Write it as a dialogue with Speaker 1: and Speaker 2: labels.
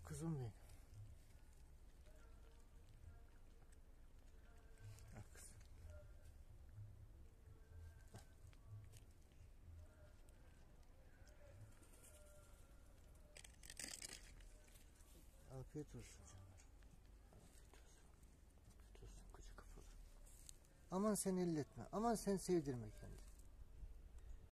Speaker 1: Ah kızım benim. Ah kızım. Afiyet olsun canım. Afiyet olsun. Afiyet olsun kafalı. Aman sen elletme. Aman sen sevdirme kendini.